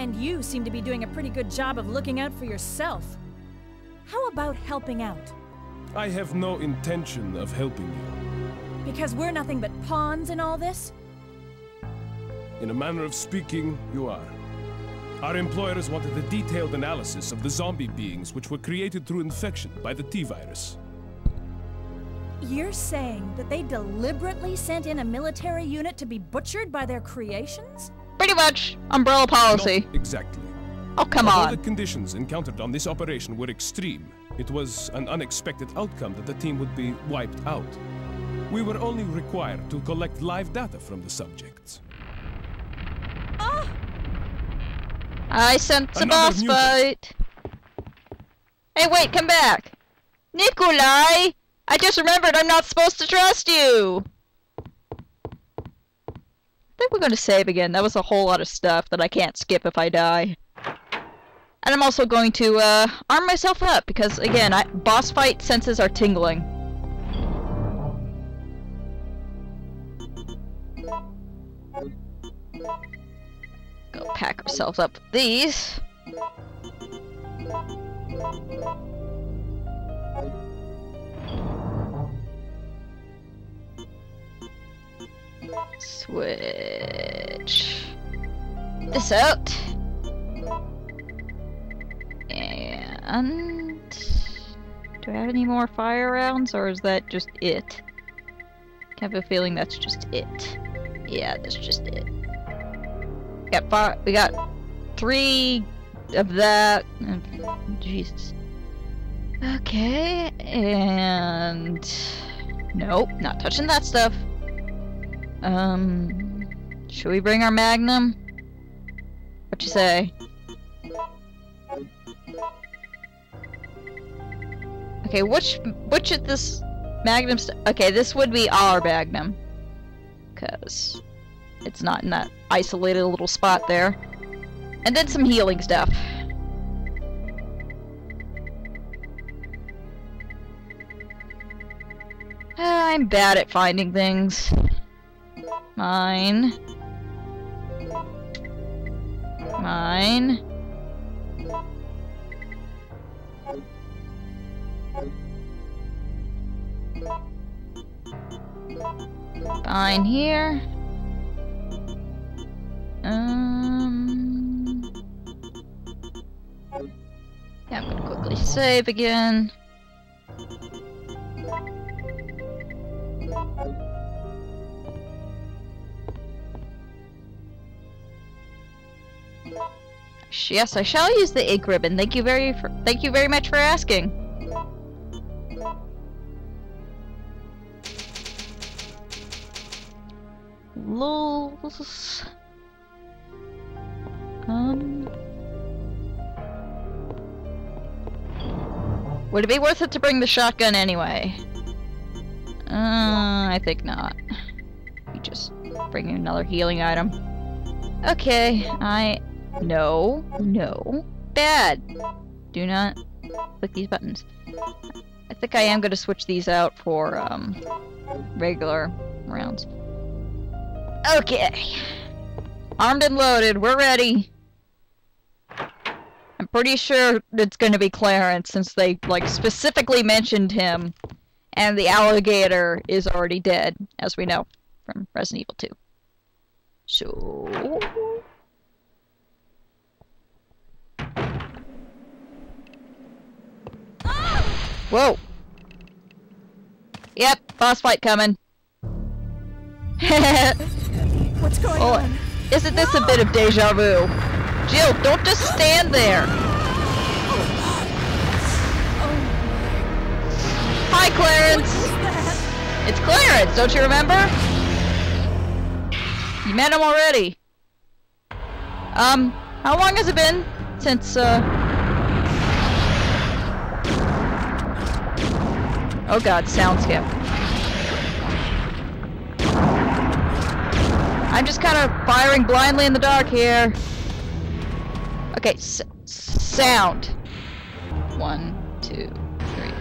And you seem to be doing a pretty good job of looking out for yourself. How about helping out? I have no intention of helping you. Because we're nothing but pawns in all this? In a manner of speaking, you are. Our employers wanted a detailed analysis of the zombie beings which were created through infection by the T-virus. You're saying that they deliberately sent in a military unit to be butchered by their creations? Pretty much. Umbrella policy. Not exactly. Oh, come Although on. the conditions encountered on this operation were extreme, it was an unexpected outcome that the team would be wiped out. We were only required to collect live data from the subjects. Ah! I sense a Another boss mutant. fight. Hey, wait, come back. Nikolai! I just remembered I'm not supposed to trust you! I think we're gonna save again. That was a whole lot of stuff that I can't skip if I die. And I'm also going to, uh, arm myself up, because, again, I, boss fight senses are tingling. Go pack ourselves up with these. Switch this out. And do I have any more fire rounds or is that just it? I have a feeling that's just it. Yeah, that's just it. Got five, we got three of that. and- Jesus. Okay, and nope, not touching that stuff. Um, should we bring our magnum? What you say? Okay, which which of this magnum? Okay, this would be our magnum, cause it's not in that isolated little spot there. And then some healing stuff. I'm bad at finding things. Mine. Mine. Fine here. Um. Yeah, I'm gonna quickly save again. Sh- Yes, I shall use the ink ribbon. Thank you very, for, thank you very much for asking. Lols. Um. Would it be worth it to bring the shotgun anyway? Uh, I think not. We just bring another healing item. Okay, I no, no. Bad. Do not click these buttons. I think I am going to switch these out for um, regular rounds. Okay. Armed and loaded. We're ready. I'm pretty sure it's going to be Clarence since they like specifically mentioned him. And the alligator is already dead, as we know from Resident Evil 2. So... Whoa. Yep, boss fight coming. What's going oh, on? isn't this a bit of deja vu? Jill, don't just stand there. Hi, Clarence. It's Clarence, don't you remember? You met him already. Um, how long has it been since, uh... Oh god, soundscape. I'm just kind of firing blindly in the dark here. Okay, sound. One, two, three,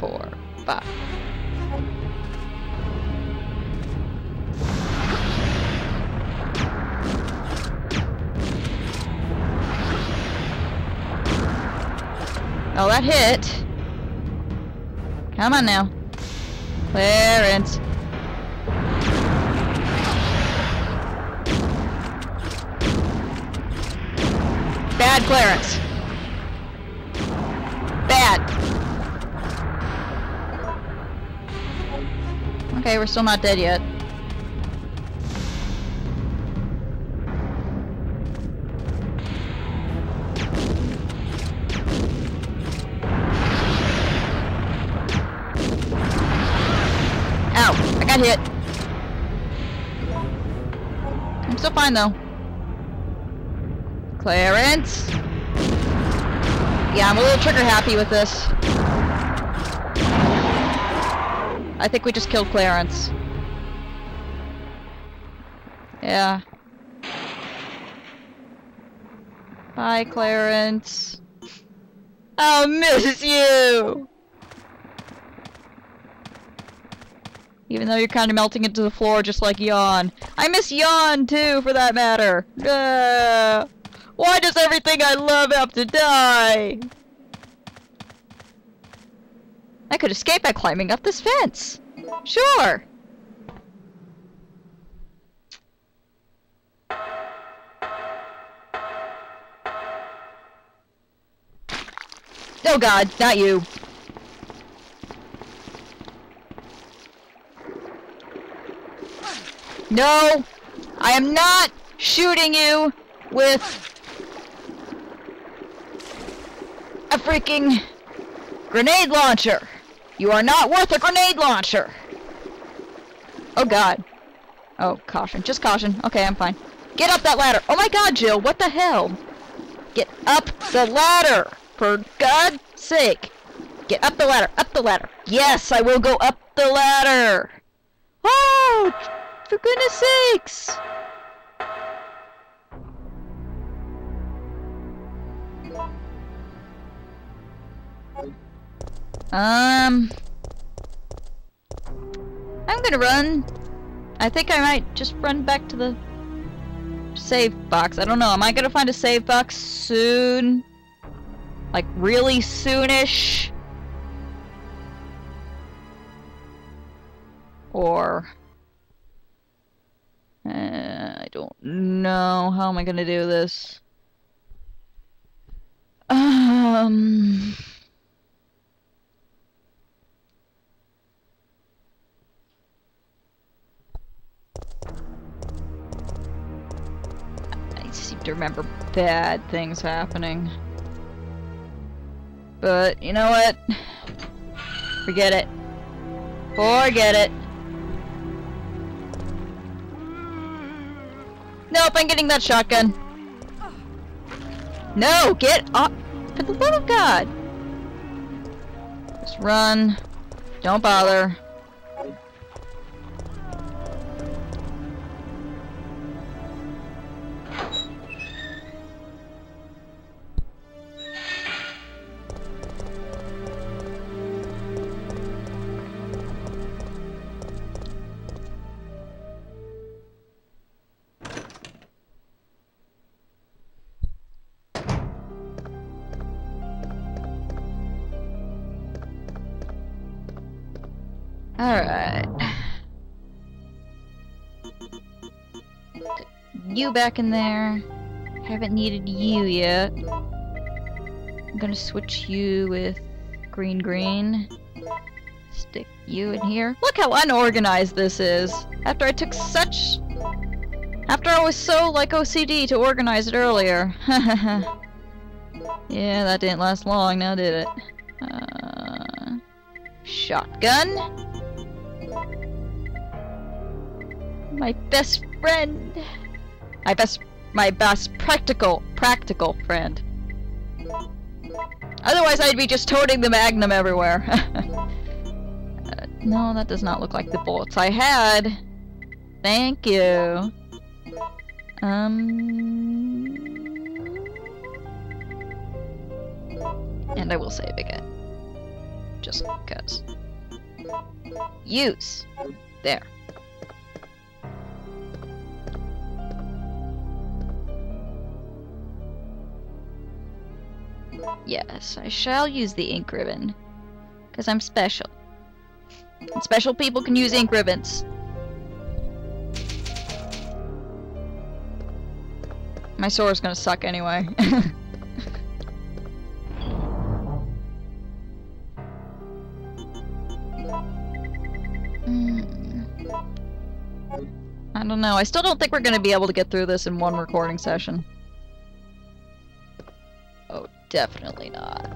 four, five. Oh, that hit. Come on now. Clarence. Bad Clarence. Bad. Okay, we're still not dead yet. Hit. I'm still fine though. Clarence? Yeah, I'm a little trigger happy with this. I think we just killed Clarence. Yeah. Bye, Clarence. I'll miss you! Even though you're kind of melting into the floor just like Yawn. I miss Yawn too, for that matter. Uh, why does everything I love have to die? I could escape by climbing up this fence. Sure. Oh god, not you. No! I am not shooting you with a freaking grenade launcher. You are not worth a grenade launcher. Oh god. Oh, caution. Just caution. Okay, I'm fine. Get up that ladder. Oh my god, Jill, what the hell? Get up the ladder. For God's sake. Get up the ladder. Up the ladder. Yes, I will go up the ladder. Oh, for goodness sakes! Um... I'm gonna run. I think I might just run back to the save box. I don't know. Am I gonna find a save box soon? Like, really soonish? Or... Uh, I don't know. How am I gonna do this? Um... I seem to remember bad things happening. But, you know what? Forget it. Forget it. I'm getting that shotgun. No, get off! For the love of God! Just run. Don't bother. Alright. You back in there. Haven't needed you yet. I'm gonna switch you with green green. Stick you in here. Look how unorganized this is. After I took such... After I was so, like, OCD to organize it earlier. yeah, that didn't last long now, did it? Uh, shotgun? My best friend. My best, my best practical, practical friend. Otherwise, I'd be just toting the Magnum everywhere. uh, no, that does not look like the bullets I had. Thank you. Um. And I will save again. Just because. Use. There. Yes, I shall use the ink ribbon. Because I'm special. And special people can use ink ribbons. My sword's gonna suck anyway. Hmm. I don't know. I still don't think we're gonna be able to get through this in one recording session. Definitely not.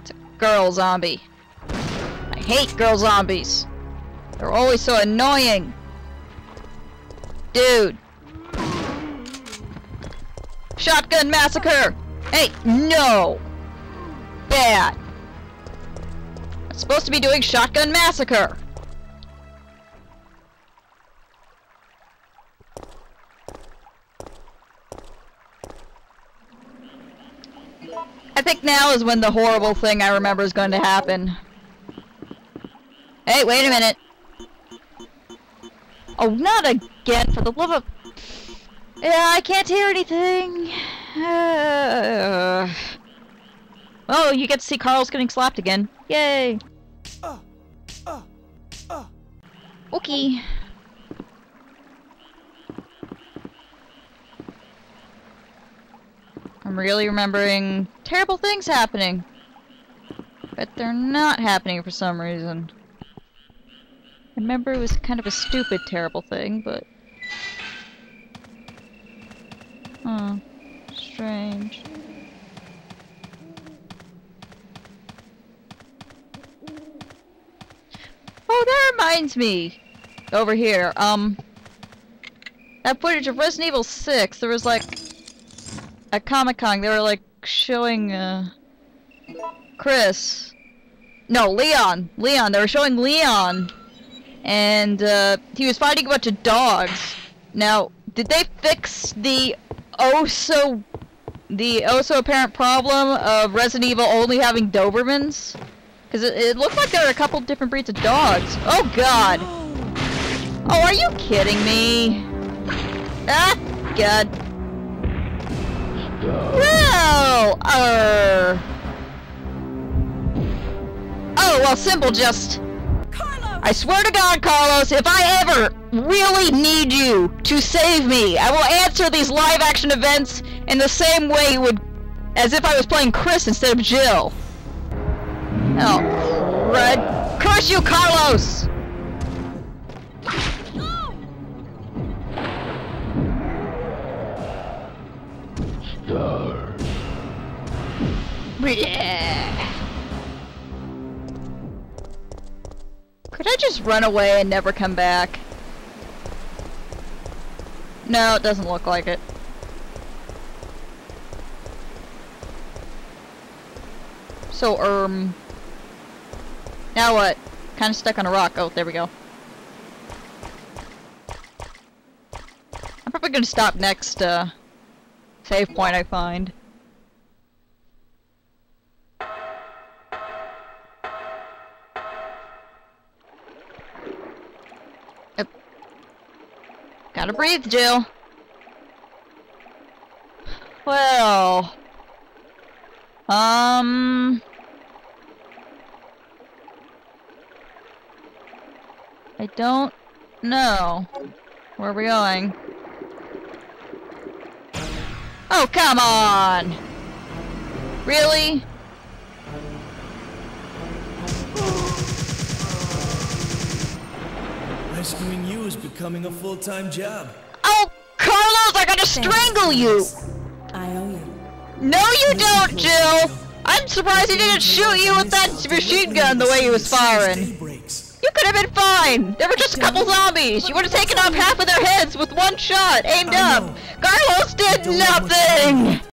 It's a girl zombie. I hate girl zombies. They're always so annoying. Dude. Shotgun massacre! Hey, no! Bad. I'm supposed to be doing shotgun massacre. I think now is when the horrible thing I remember is going to happen. Hey, wait a minute. Oh, not again, for the love of... Yeah, I can't hear anything. Uh... Oh, you get to see Carlos getting slapped again. Yay. Okay. I'm really remembering terrible things happening. But they're not happening for some reason. I remember it was kind of a stupid, terrible thing, but... Huh. Strange. Oh, that reminds me! Over here, um... That footage of Resident Evil 6, there was like... At Comic-Con, they were like showing, uh... Chris. No, Leon! Leon, they were showing Leon! And, uh, he was fighting a bunch of dogs. Now, did they fix the oh so the oh so apparent problem of Resident Evil only having Dobermans? Because it, it looked like there were a couple different breeds of dogs. Oh god! Oh, are you kidding me? Ah, god. Well, uh... Oh, well, simple just... I swear to God, Carlos, if I ever really need you to save me, I will answer these live action events in the same way you would as if I was playing Chris instead of Jill. Oh, Red. Curse you, Carlos! Yeah. Could I just run away and never come back? No, it doesn't look like it. So, um... Now what? Kinda stuck on a rock. Oh, there we go. I'm probably gonna stop next, uh... Save point I find. Gotta breathe, Jill. Well... Um... I don't know. Where are we going? Oh, come on! Really? Rescuing you is becoming a full-time job. Oh, Carlos, I gotta strangle you! I owe you. No, you don't, Jill! I'm surprised he didn't shoot you with that machine gun the way he was firing. You could have been fine! There were just a couple zombies! You would have taken off half of their heads with one shot, aimed up! Carlos did Don't know what's nothing!